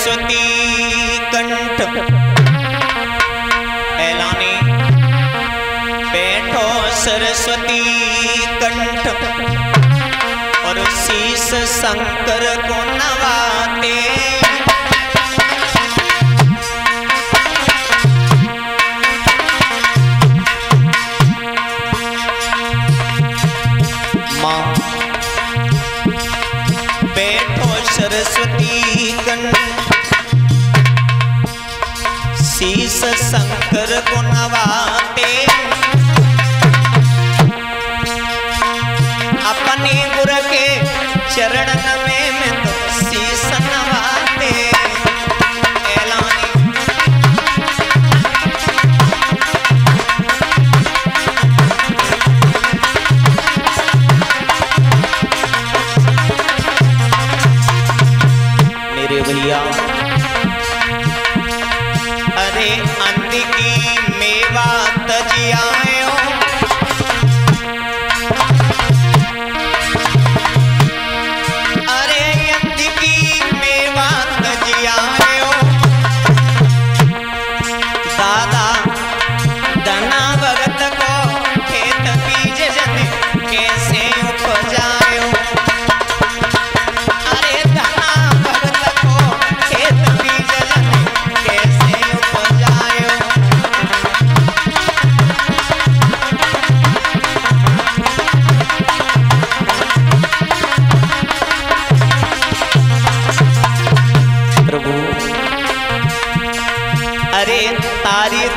सरस्वती कंठ। ऐलानी बैठो सरस्वती कंठ। और शीश शंकर को नवाते। शीश शंकर को। नवाते अपने गुर के चरण में तो शीश नवाते तारी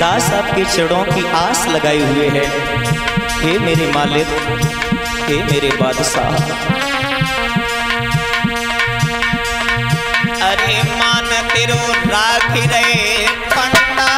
दास आपके चरणों की आस लगाए हुए है। हे मेरे मालिक, हे मेरे बादशाह। अरे मान तेरो राख रे पंडा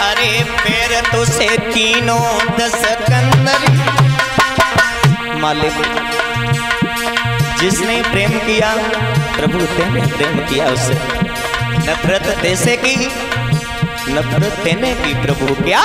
अरे पैर तो से तीनों दस कंदर मालिक, जिसने प्रेम किया, प्रभु तेने प्रेम किया उसे। नफरत तैसे की, नफरत तेने की प्रभु क्या?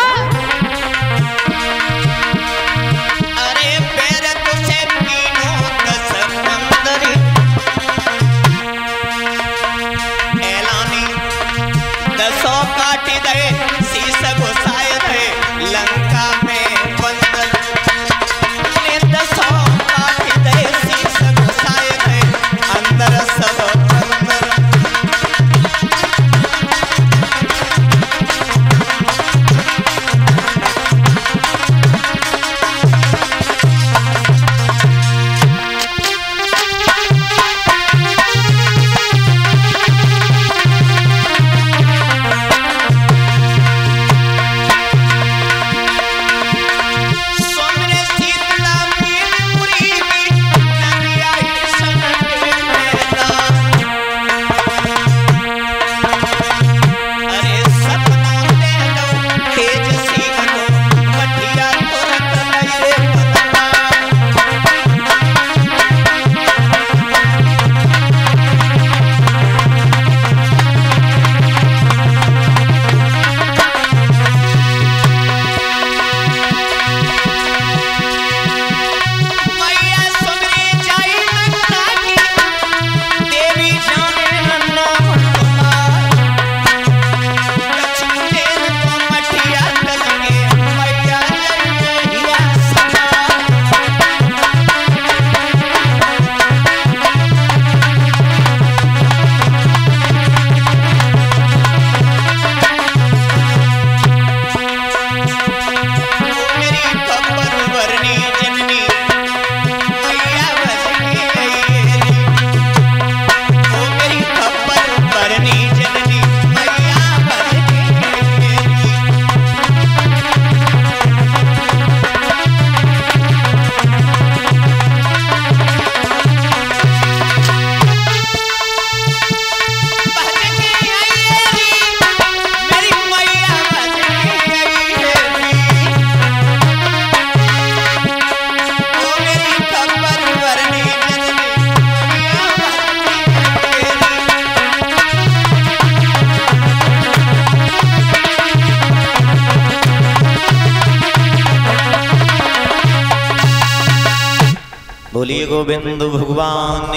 बोलिए गोविंद भगवान